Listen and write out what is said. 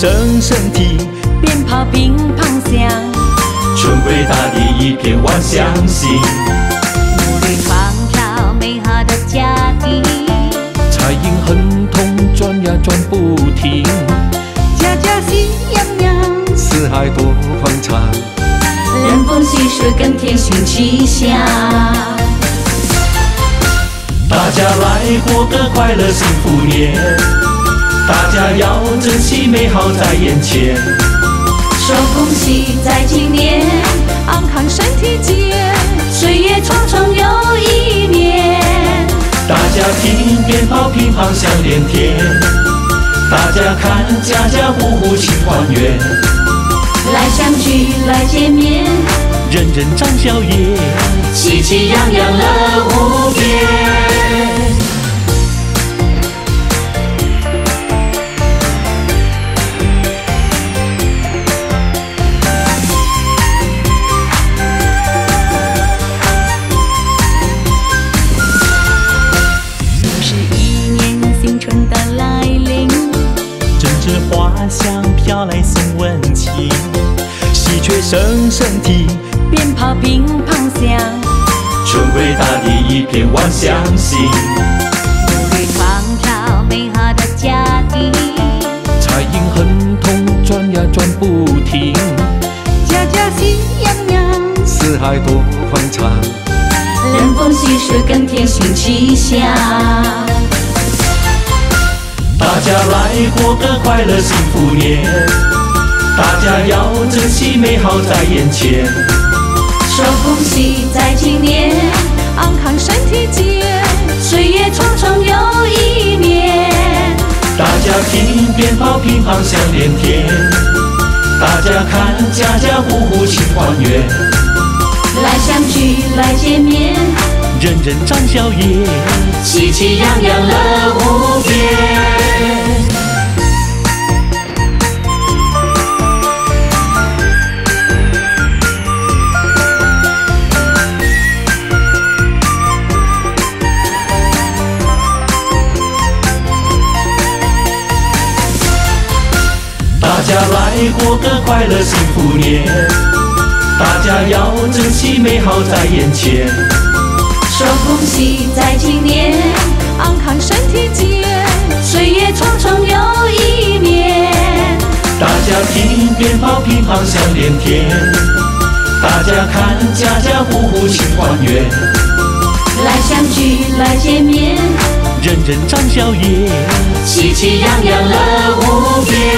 声声啼，鞭炮乒乓响，春归大地一片万象新。努力创造美好的家庭，彩影亨通转呀转不停，家家喜洋洋，四海多欢畅，人逢喜事更添新气象。大家来过个快乐幸福年，大家要珍惜美好在眼前。说恭喜在今年，安康身体健，岁月长长又一年。大家听鞭炮乒乓响连天，大家看家家户户庆团圆，来相聚来见面，人人张笑颜，喜气洋洋乐无边。来送温情，喜鹊声声啼，鞭炮乒乓响，春归大地一片万象新。母女创造美好的家庭，彩影亨通转呀转不停，家家喜洋洋，四海多欢畅，人逢喜事更添新气象。大家来过个快乐幸福年，大家要珍惜美好在眼前。说恭喜在今年，安康身体健，岁月匆匆又一年。大家听鞭炮乒乓响连天，大家看家家户户庆团圆，来相聚来见面，人人张笑颜，喜气洋洋乐无边。家来过个快乐幸福年，大家要珍惜美好在眼前。说恭喜在今年，安康身体健，岁月匆匆又一年。大家听鞭炮乒乓响连天，大家看家家户户庆团圆，来相聚来见面，人人张笑颜，喜气洋洋乐无边。